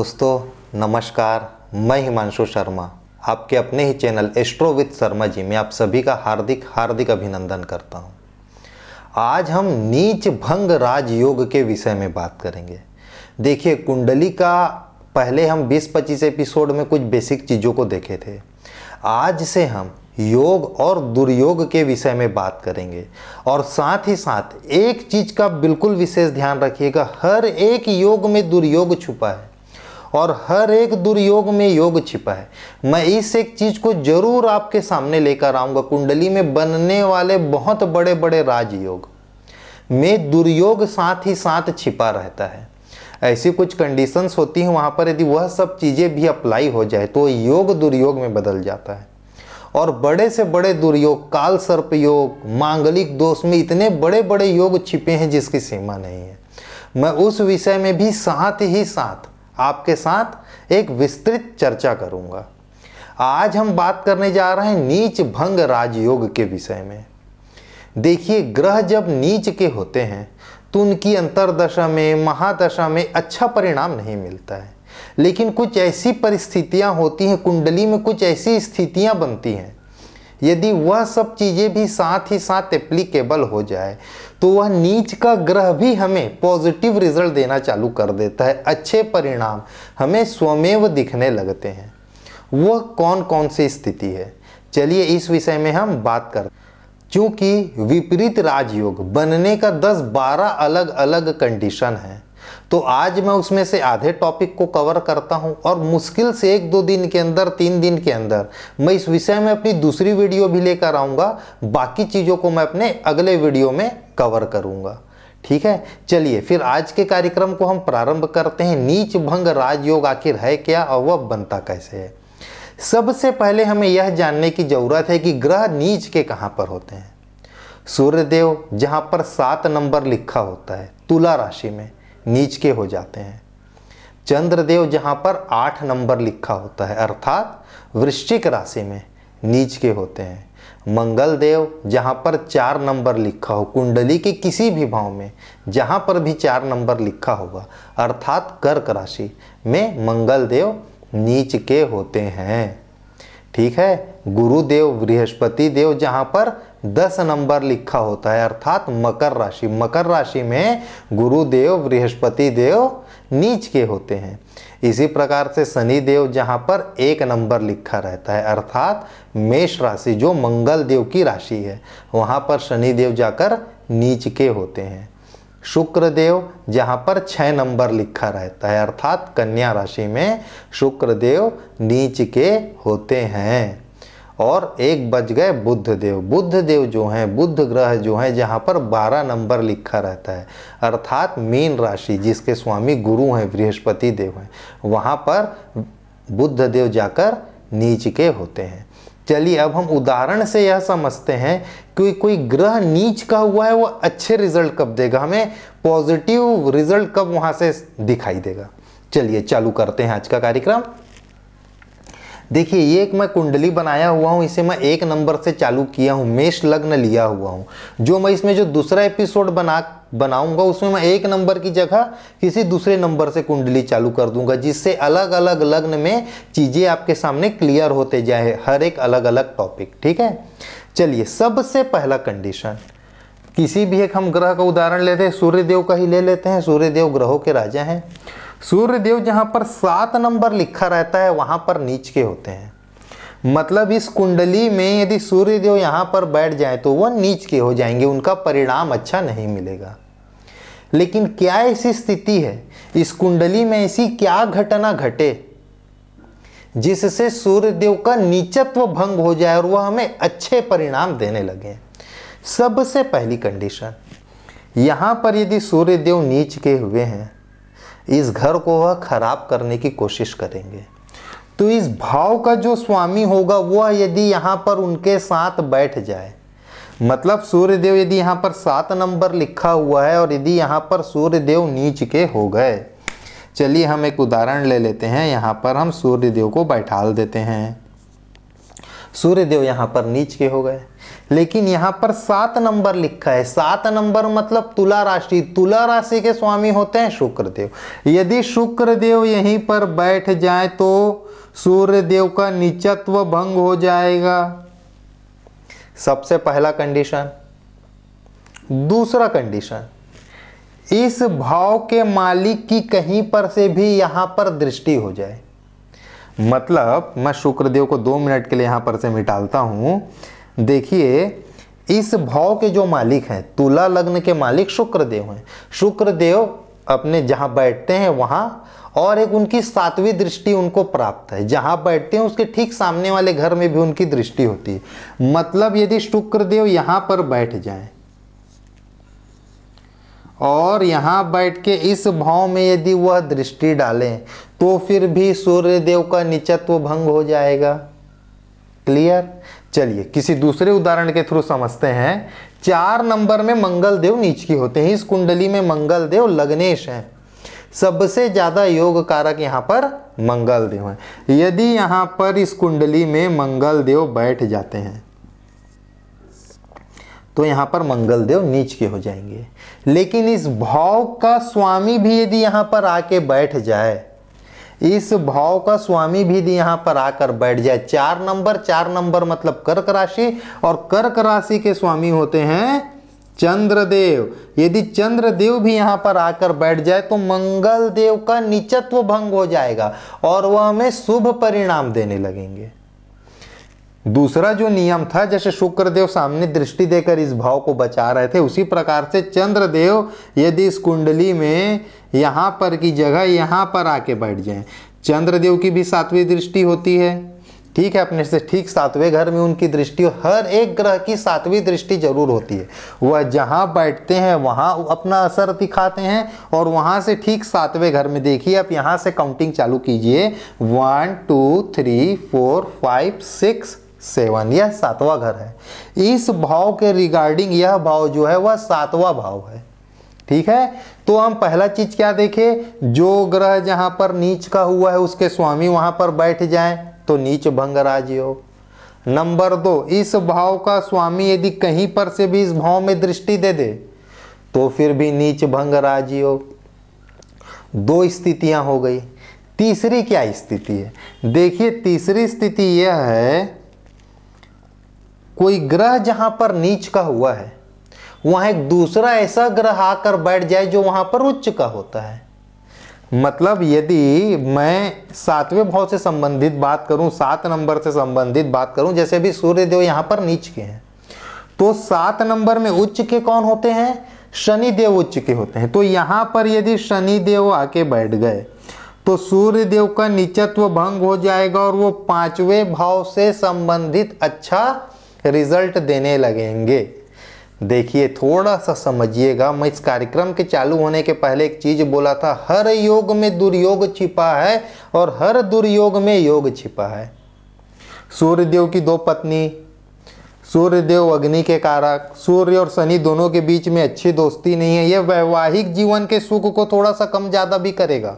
दोस्तों, नमस्कार। मैं हिमांशु शर्मा, आपके अपने ही channel Astro with Sharma ji, में आप सभी का हार्दिक हार्दिक अभिनंदन करता हूँ। आज हम नीच भंग राजयोग के विषय में बात करेंगे। देखिए कुंडली का पहले हम 20-25 एपिसोड में कुछ बेसिक चीज़ों को देखे थे। आज से हम योग और दुर्योग के विषय में बात करेंगे। और साथ ही साथ एक चीज़ का बिल्कुल विशेष ध्यान रखिएगा, हर एक योग में दुर्योग छुपा है। और हर एक दुर्योग में योग छिपा है। मैं इस एक चीज़ को ज़रूर आपके सामने लेकर आऊँगा। कुंडली में बनने वाले बहुत बड़े बड़े राजयोग। में दुर्योग साथ ही साथ छिपा रहता है। ऐसी कुछ कंडीशंस होती हैं, वहाँ पर यदि वह सब चीज़ें भी अप्लाई हो जाए तो योग दुर्योग में बदल जाता है। और बड़े से बड़े दुर्योग काल सर्प योग, मांगलिक दोष में इतने बड़े बड़े योग छिपे हैं जिसकी सीमा नहीं है। मैं उस विषय में भी साथ ही साथ आपके साथ एक विस्तृत चर्चा करूँगा। आज हम बात करने जा रहे हैं नीच भंग राजयोग के विषय में। देखिए, ग्रह जब नीच के होते हैं तो उनकी अंतरदशा में, महादशा में अच्छा परिणाम नहीं मिलता है। लेकिन कुछ ऐसी परिस्थितियाँ होती हैं, कुंडली में कुछ ऐसी स्थितियाँ बनती हैं यदि वह सब चीज़ें भी साथ ही साथ एप्लीकेबल हो जाए तो वह नीच का ग्रह भी हमें पॉजिटिव रिज़ल्ट देना चालू कर देता है। अच्छे परिणाम हमें स्वमेव दिखने लगते हैं। वह कौन कौन सी स्थिति है? चलिए इस विषय में हम बात करते चूँकि विपरीत राजयोग बनने का 10-12 अलग अलग कंडीशन है तो आज मैं उसमें से आधे टॉपिक को कवर करता हूँ और मुश्किल से एक दो दिन के अंदर, तीन दिन के अंदर, मैं इस विषय में अपनी दूसरी वीडियो भी लेकर आऊँगा। बाकी चीज़ों को मैं अपने अगले वीडियो में कवर करूँगा। ठीक है? चलिए, फिर आज के कार्यक्रम को हम प्रारंभ करते हैं। नीच भंग राजयोग आखिर है क्या और वह बनता कैसे है? सबसे पहले हमें यह जानने की ज़रूरत है कि ग्रह नीच के कहाँ पर होते हैं। सूर्यदेव, जहाँ पर सात नंबर लिखा होता है, तुला राशि में। नीच के हो जाते हैं। चंद्रदेव जहाँ पर आठ नंबर लिखा होता है, अर्थात वृश्चिक राशि में नीच के होते हैं। मंगल देव जहाँ पर चार नंबर लिखा हो, कुंडली के किसी भी भाव में जहाँ पर भी चार नंबर लिखा होगा, अर्थात कर्क राशि में मंगल देव नीच के होते हैं। ठीक है? गुरुदेव बृहस्पति देव जहाँ पर दस नंबर लिखा होता है, अर्थात मकर राशि। मकर राशि में गुरुदेव, बृहस्पति देव नीच के होते हैं। इसी प्रकार से शनि देव जहाँ पर एक नंबर लिखा रहता है, अर्थात मेष राशि, जो मंगल देव की राशि है, वहाँ पर शनि देव जाकर नीच के होते हैं। शुक्र देव जहाँ पर छः नंबर लिखा रहता है, अर्थात कन्या राशि में शुक्र देव नीच के होते हैं। और एक बज गए बुद्ध देव बुद्ध देव जो हैं, बुद्ध ग्रह जो हैं, जहाँ पर 12 नंबर लिखा रहता है। अर्थात मीन राशि, जिसके स्वामी गुरु हैं, बृहस्पति देव हैं, वहाँ पर बुद्ध देव जाकर नीच के होते हैं। चलिए, अब हम उदाहरण से यह समझते हैं कि कोई ग्रह नीच का हुआ है, वो अच्छे रिज़ल्ट कब देगा? हमें पॉजिटिव रिज़ल्ट कब वहाँ से दिखाई देगा? चलिए, चालू करते हैं आज का कार्यक्रम। देखिए, ये एक मैं कुंडली बनाया हुआ हूँ, इसे मैं एक नंबर से चालू किया हूँ, मेष लग्न लिया हुआ हूँ। जो मैं इसमें जो दूसरा एपिसोड बना, बनाऊँगा, उसमें मैं एक नंबर की जगह किसी दूसरे नंबर से कुंडली चालू कर दूँगा, जिससे अलग अलग लग्न में चीज़ें आपके सामने क्लियर होते जाए, हर एक अलग अलग टॉपिक ठीक है? चलिए, सबसे पहला कंडीशन किसी भी एक हम ग्रह का उदाहरण लेते हैं, सूर्यदेव का ही ले लेते हैं, सूर्यदेव ग्रहों के राजा हैं। सूर्यदेव जहाँ पर सात नंबर लिखा रहता है, वहाँ पर नीच के होते हैं। मतलब इस कुंडली में यदि सूर्यदेव यहाँ पर बैठ जाए तो वह नीच के हो जाएँगे, उनका परिणाम अच्छा नहीं मिलेगा। लेकिन क्या ऐसी स्थिति है? इस कुंडली में ऐसी क्या घटना घटे, जिससे सूर्यदेव का नीचत्व भंग हो जाए और वह हमें अच्छे परिणाम देने लगे? सबसे पहली कंडीशन यहाँ पर यदि सूर्यदेव नीच के हुए हैं इस घर को वह खराब करने की कोशिश करेंगे। तो इस भाव का जो स्वामी होगा, वह यदि यहाँ पर उनके साथ बैठ जाए मतलब सूर्यदेव यदि यहाँ पर सात नंबर लिखा हुआ है और यदि यहाँ पर सूर्यदेव नीच के हो गए, चलिए हम एक उदाहरण ले लेते हैं। यहाँ पर हम सूर्यदेव को बैठाल देते हैं। सूर्यदेव यहाँ पर नीच के हो गए। लेकिन यहाँ पर सात नंबर लिखा है। सात नंबर मतलब तुला राशि। तुला राशि के स्वामी होते हैं शुक्रदेव। यदि शुक्रदेव यहीं पर बैठ जाए तो सूर्यदेव का नीचत्व भंग हो जाएगा। सबसे पहला कंडीशन दूसरा कंडीशन इस भाव के मालिक की कहीं पर से भी यहाँ पर दृष्टि हो जाए। मतलब मैं शुक्रदेव को दो मिनट के लिए यहाँ पर से मिटालता हूँ। देखिए, इस भाव के जो मालिक हैं, तुला लग्न के मालिक शुक्रदेव हैं। शुक्रदेव अपने जहाँ बैठते हैं वहाँ, और एक उनकी सातवीं दृष्टि उनको प्राप्त है। जहाँ बैठते हैं, उसके ठीक सामने वाले घर में भी उनकी दृष्टि होती है। मतलब यदि शुक्रदेव यहाँ पर बैठ जाएँ, और यहाँ बैठ के इस भाव में यदि वह दृष्टि डालें तो फिर भी सूर्य देव का निचत्व भंग हो जाएगा। क्लियर चलिए, किसी दूसरे उदाहरण के थ्रू समझते हैं। चार नंबर में मंगल देव नीच की होते हैं। इस कुंडली में मंगल देव लग्नेश हैं। सबसे ज़्यादा योग कारक यहाँ पर मंगल देव है। यदि यहाँ पर इस कुंडली में मंगल देव बैठ जाते हैं तो यहाँ पर मंगल देव नीच के हो जाएँगे। लेकिन इस भाव का स्वामी भी यदि यहाँ पर आके बैठ जाए इस भाव का स्वामी भी यहाँ पर आकर बैठ जाए। चार नंबर चार नंबर मतलब कर्क राशि और कर्क राशि के स्वामी होते हैं चंद्रदेव। यदि चंद्रदेव भी यहाँ पर आकर बैठ जाए तो मंगल देव का निचत्व भंग हो जाएगा और वह हमें शुभ परिणाम देने लगेंगे। दूसरा जो नियम था, जैसे शुक्रदेव सामने दृष्टि देकर इस भाव को बचा रहे थे, उसी प्रकार से चंद्रदेव यदि इस कुंडली में यहाँ पर की जगह यहाँ पर आके बैठ जाएँ। चंद्रदेव की भी सातवीं दृष्टि होती है। ठीक है, अपने से ठीक सातवें घर में उनकी दृष्टि, हर एक ग्रह की सातवीं दृष्टि ज़रूर होती है। वह जहाँ बैठते हैं, वहाँ अपना असर दिखाते हैं और वहाँ से ठीक सातवें घर में देखिए, आप यहाँ से काउंटिंग चालू कीजिए। One two three four five six seven यह सातवां घर है। इस भाव के रिगार्डिंग यह भाव जो है, वह सातवां भाव है। ठीक है? तो हम पहला चीज़ क्या देखें? जो ग्रह जहाँ पर नीच का हुआ है, उसके स्वामी वहाँ पर बैठ जाएँ तो नीच भंग राजयोग नंबर दो, इस भाव का स्वामी यदि कहीं पर से भी इस भाव में दृष्टि दे दे तो फिर भी नीच भंग राजयोग दो स्थितियाँ हो गई। तीसरी क्या स्थिति है? देखिए, तीसरी स्थिति यह है कोई ग्रह जहाँ पर नीच का हुआ है, वहाँ एक दूसरा ऐसा ग्रह आकर बैठ जाए जो वहाँ पर उच्च का होता है। मतलब यदि मैं सातवें भाव से संबंधित बात करूँ, सात नंबर से संबंधित बात करूँ, जैसे भी सूर्य देव यहाँ पर नीच के हैं तो सात नंबर में उच्च के कौन होते हैं? शनि देव उच्च के होते हैं। तो यहाँ पर यदि शनि देव आके बैठ गए तो सूर्य देव का नीचत्व भंग हो जाएगा और वो पाँचवें भाव से संबंधित अच्छा रिज़ल्ट देने लगेंगे। देखिए थोड़ा सा समझिएगा, मैं इस कार्यक्रम के चालू होने के पहले एक चीज़ बोला था, हर योग में दुर्योग छिपा है और हर दुर्योग में योग छिपा है। सूर्यदेव की दो पत्नी, सूर्यदेव अग्नि के कारक, सूर्य और शनि दोनों के बीच में अच्छी दोस्ती नहीं है, यह वैवाहिक जीवन के सुख को थोड़ा सा कम ज़्यादा भी करेगा।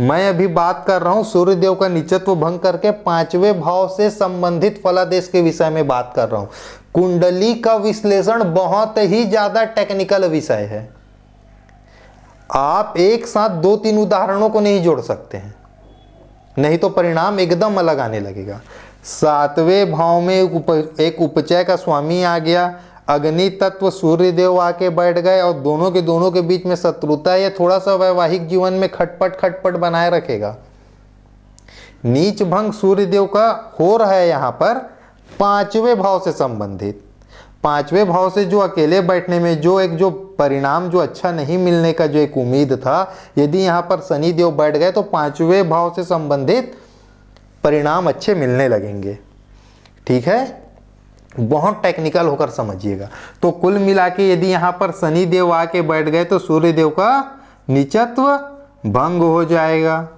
मैं अभी बात कर रहा हूँ सूर्यदेव का निचत्व भंग करके पाँचवें भाव से संबंधित फलादेश के विषय में बात कर रहा हूँ। कुंडली का विश्लेषण बहुत ही ज़्यादा टेक्निकल विषय है। आप एक साथ दो तीन उदाहरणों को नहीं जोड़ सकते हैं। नहीं तो परिणाम एकदम अलग आने लगेगा। सातवें भाव में एक उपचय का स्वामी आ गया। अग्नि तत्व सूर्य देव आके बैठ गए और दोनों के दोनों के बीच में शत्रुता या थोड़ा सा वैवाहिक जीवन में खटपट खटपट बनाए रखेगा। नीच भंग सूर्य देव का हो रहा है यहाँ पर पाँचवें भाव से संबंधित। पाँचवें भाव से जो अकेले बैठने में जो एक जो परिणाम, जो अच्छा नहीं मिलने का जो एक उम्मीद था, यदि यहाँ पर शनि देव बैठ गए तो पाँचवें भाव से संबंधित परिणाम अच्छे मिलने लगेंगे। ठीक है? बहुत टेक्निकल होकर समझिएगा। तो कुल मिला के यदि यहाँ पर शनि देव आके बैठ गए तो सूर्य देव का निचत्व भंग हो जाएगा।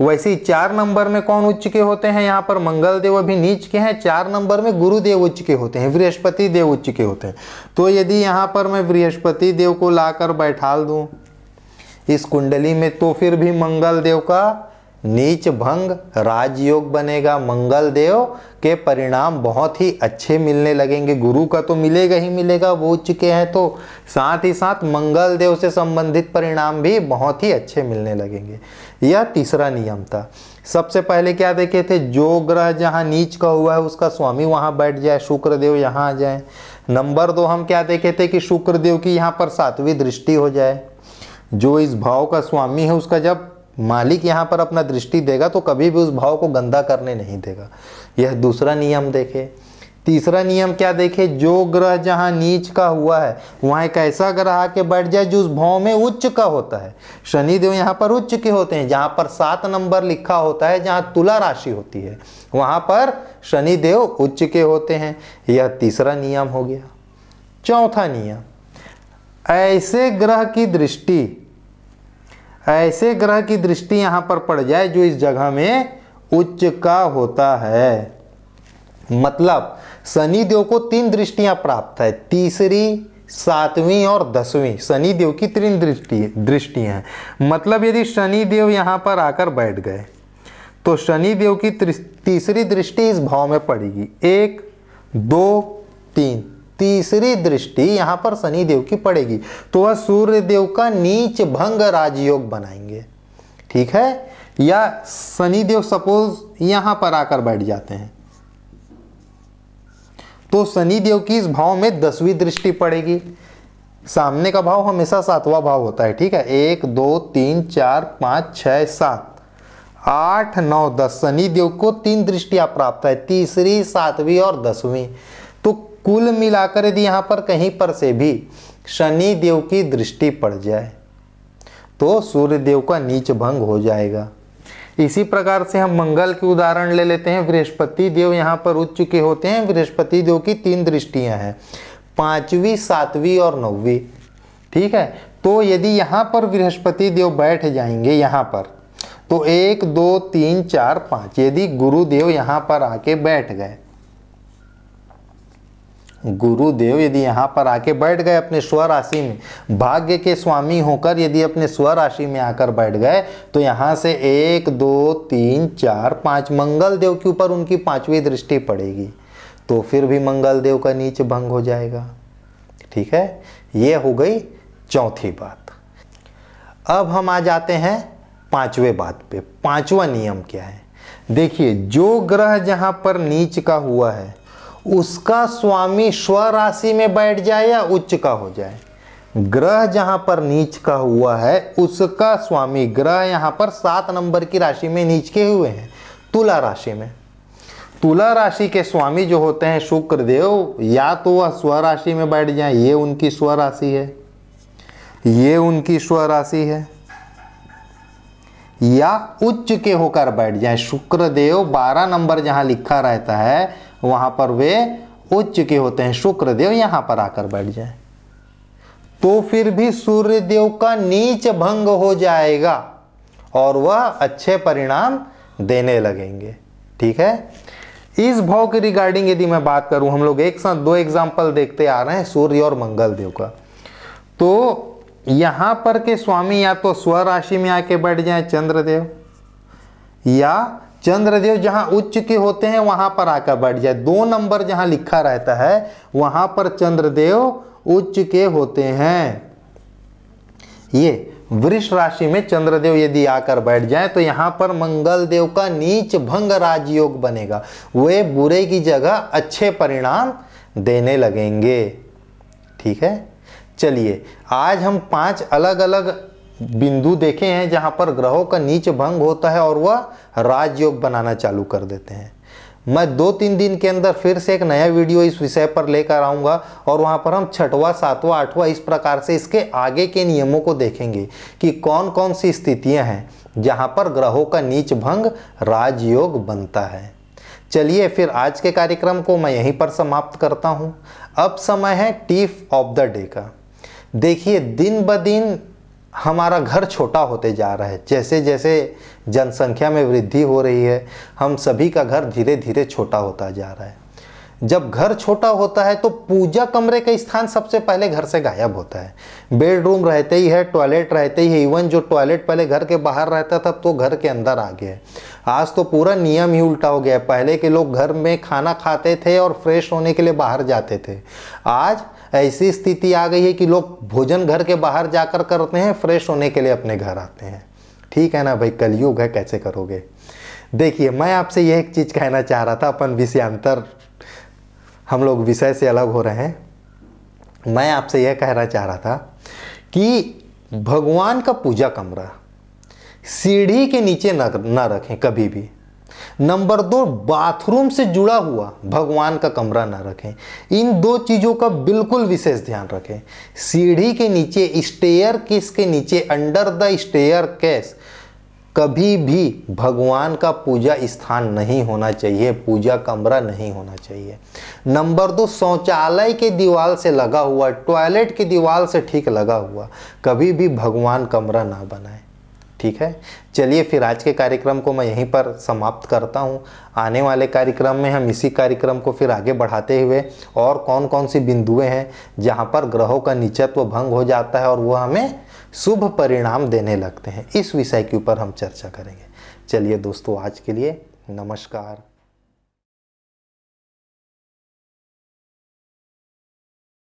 वैसे ही चार नंबर में कौन उच्च के होते हैं? यहाँ पर मंगल देव अभी नीच के हैं। चार नंबर में गुरुदेव उच्च के होते हैं, बृहस्पति देव उच्च के होते हैं। तो यदि यहाँ पर मैं बृहस्पति देव को लाकर बैठाल दूँ, इस कुंडली में तो फिर भी मंगल देव का नीच भंग राजयोग बनेगा, मंगल देव के परिणाम बहुत ही अच्छे मिलने लगेंगे। गुरु का तो मिलेगा ही मिलेगा, वो उच्च के हैं तो। साथ ही साथ मंगल देव से संबंधित परिणाम भी बहुत ही अच्छे मिलने लगेंगे। यह तीसरा नियम था। सबसे पहले क्या देखे थे? जो ग्रह जहाँ नीच का हुआ है, उसका स्वामी वहाँ बैठ जाए शुक्र देव यहाँ आ जाए। नंबर दो, हम क्या देखे थे कि शुक्रदेव की यहाँ पर सातवीं दृष्टि हो जाए। जो इस भाव का स्वामी है, उसका जब मालिक यहाँ पर अपना दृष्टि देगा तो कभी भी उस भाव को गंदा करने नहीं देगा। यह दूसरा नियम देखे। तीसरा नियम क्या देखे? जो ग्रह जहाँ नीच का हुआ है, वहाँ एक ऐसा ग्रह आके बैठ जाए जो उस भाव में उच्च का होता है। शनि देव यहाँ पर उच्च के होते हैं, जहाँ पर सात नंबर लिखा होता है, जहाँ तुला राशि होती है, वहाँ पर शनि देव उच्च के होते हैं। यह तीसरा नियम हो गया। चौथा नियम, ऐसे ग्रह की दृष्टि ऐसे ग्रह की दृष्टि यहाँ पर पड़ जाए जो इस जगह में उच्च का होता है। मतलब शनि देव को तीन दृष्टियाँ प्राप्त है। तीसरी, सातवीं और दसवीं। शनि देव की तीन दृष्टि दृष्टियाँ मतलब यदि शनि देव यहाँ पर आकर बैठ गए तो शनि देव की तीसरी दृष्टि इस भाव में पड़ेगी। एक, दो, तीन। तीसरी दृष्टि यहाँ पर शनि देव की पड़ेगी। तो वह सूर्य देव का नीच भंग राजयोग बनाएँगे। ठीक है? या शनि देव सपोज़ यहाँ पर आकर बैठ जाते हैं। तो शनि देव की इस भाव में दसवीं दृष्टि पड़ेगी। सामने का भाव हमेशा सातवां भाव होता है। ठीक है? एक, दो, तीन, चार, पाँच छ सात। आठ, नौ, दस। शनि देव को तीन दृष्टियाँ प्राप्त है। तीसरी, सातवीं और दसवीं। कुल मिलाकर यदि यहाँ पर कहीं पर से भी शनि देव की दृष्टि पड़ जाए तो सूर्य देव का नीच भंग हो जाएगा। इसी प्रकार से हम मंगल के उदाहरण ले लेते हैं। बृहस्पति देव यहाँ पर उच्च के होते हैं। बृहस्पति देव की तीन दृष्टियाँ हैं, पांचवी, सातवीं और नौवीं। ठीक है? तो यदि यहाँ पर बृहस्पति देव बैठ जाएँगे यहाँ पर तो एक, दो, तीन, चार, पाँच, यदि गुरुदेव यहाँ पर आके बैठ गए गुरुदेव, यदि यहाँ पर आके बैठ गए अपने स्व राशि में, भाग्य के स्वामी होकर यदि अपने स्व राशि में आकर बैठ गए तो यहाँ से एक, दो, तीन, चार, पाँच मंगल देव के ऊपर उनकी पांचवी दृष्टि पड़ेगी तो फिर भी मंगल देव का नीच भंग हो जाएगा। ठीक है? ये हो गई चौथी बात। अब हम आ जाते हैं पांचवे बात पे। पांचवा नियम क्या है? देखिए, जो ग्रह जहाँ पर नीच का हुआ है उसका स्वामी स्व राशि में बैठ जाए या उच्च का हो जाए? ग्रह जहाँ पर नीच का हुआ है, उसका स्वामी ग्रह यहाँ पर सात नंबर की राशि में नीच के हुए हैं, तुला राशि में। तुला राशि के स्वामी जो होते हैं शुक्र देव या तो वह स्व राशि में बैठ जाए, ये उनकी स्व राशि है। ये उनकी स्व राशि है। या उच्च के होकर बैठ जाए शुक्र देव बारह नंबर जहाँ लिखा रहता है वहाँ पर वे उच्च के होते हैं शुक्र देव यहाँ पर आकर बैठ जाए। तो फिर भी सूर्य देव का नीच भंग हो जाएगा और वह अच्छे परिणाम देने लगेंगे। ठीक है? इस भाव के रिगार्डिंग यदि मैं बात करूँ, हम लोग एक साथ दो एग्जांपल देखते आ रहे हैं, सूर्य और मंगल देव का। तो यहाँ पर के स्वामी या तो स्व राशि में आके बैठ जाए, चंद्रदेव, या चंद्रदेव जहाँ उच्च के होते हैं, वहाँ पर आकर बैठ जाए। दो नंबर जहाँ लिखा रहता है, वहाँ पर चंद्रदेव उच्च के होते हैं। ये वृष राशि में चंद्रदेव यदि आकर बैठ जाए तो यहाँ पर मंगल देव का नीच भंग राजयोग बनेगा। वे बुरे की जगह अच्छे परिणाम देने लगेंगे। ठीक है? चलिए, आज हम पाँच अलग अलग बिंदु देखे हैं जहाँ पर ग्रहों का नीच भंग होता है और वह राजयोग बनाना चालू कर देते हैं। मैं दो तीन दिन के अंदर फिर से एक नया वीडियो इस विषय पर लेकर आऊँगा और वहाँ पर हम छठवा, सातवां, आठवां इस प्रकार से इसके आगे के नियमों को देखेंगे कि कौन कौन सी स्थितियाँ हैं जहाँ पर ग्रहों का नीच भंग राजयोग बनता है। चलिए फिर आज के कार्यक्रम को मैं यहीं पर समाप्त करता हूँ। अब समय है टीफ ऑफ़ द डे का। देखिए, दिन ब दिन हमारा घर छोटा होते जा रहा है, जैसे जैसे जनसंख्या में वृद्धि हो रही है, हम सभी का घर धीरे धीरे छोटा होता जा रहा है। जब घर छोटा होता है तो पूजा कमरे का स्थान सबसे पहले घर से गायब होता है। बेडरूम रहते ही है, टॉयलेट रहते ही है, इवन जो टॉयलेट पहले घर के बाहर रहता था तो घर के अंदर आ गया आज तो पूरा नियम ही उल्टा हो गया है। पहले के लोग घर में खाना खाते थे और फ्रेश होने के लिए बाहर जाते थे। आज ऐसी स्थिति आ गई है कि लोग भोजन घर के बाहर जाकर करते हैं फ्रेश होने के लिए अपने घर आते हैं। ठीक है ना भाई? कलयुग है, कैसे करोगे? देखिए, मैं आपसे यह एक चीज़ कहना चाह रहा था, अपन विषयांतर, हम लोग विषय से अलग हो रहे हैं। मैं आपसे यह कहना चाह रहा था कि भगवान का पूजा कमरा, सीढ़ी के नीचे न न रखें कभी भी। नंबर दो, बाथरूम से जुड़ा हुआ, भगवान का कमरा ना रखें। इन दो चीज़ों का बिल्कुल विशेष ध्यान रखें। सीढ़ी के नीचे स्टेयर किस के नीचे? Under the staircase. कभी भी भगवान का पूजा स्थान नहीं होना चाहिए, पूजा कमरा नहीं होना चाहिए। नंबर दो, शौचालय के दीवार से लगा हुआ, टॉयलेट की दीवार से ठीक लगा हुआ। कभी भी भगवान कमरा ना बनाए। ठीक है? चलिए फिर आज के कार्यक्रम को मैं यहीं पर समाप्त करता हूँ। आने वाले कार्यक्रम में हम इसी कार्यक्रम को फिर आगे बढ़ाते हुए और कौन कौन सी बिंदुएँ हैं जहाँ पर ग्रहों का नीचत्व भंग हो जाता है और वह हमें शुभ परिणाम देने लगते हैं। इस विषय के ऊपर हम चर्चा करेंगे। चलिए दोस्तों, आज के लिए नमस्कार।